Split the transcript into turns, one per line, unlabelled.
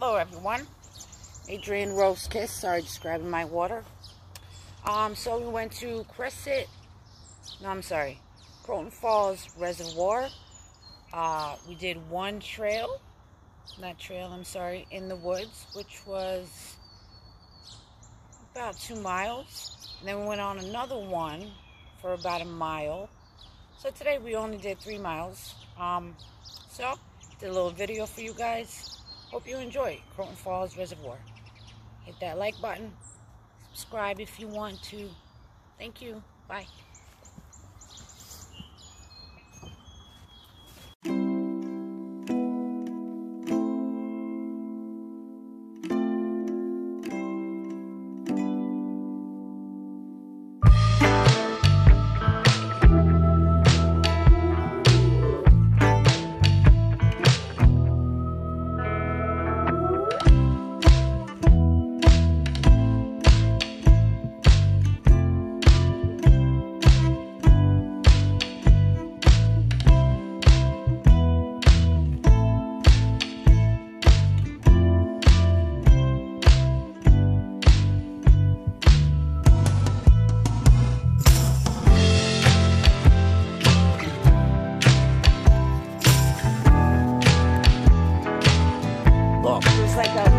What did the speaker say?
Hello everyone. Adrienne Rose Kiss. Sorry, just grabbing my water. Um, so we went to Crescent. No, I'm sorry. Croton Falls Reservoir. Uh, we did one trail. Not trail, I'm sorry. In the woods, which was about two miles. And then we went on another one for about a mile. So today we only did three miles. Um, so, did a little video for you guys. Hope you enjoy Croton Falls Reservoir. Hit that like button. Subscribe if you want to. Thank you. Bye. Like a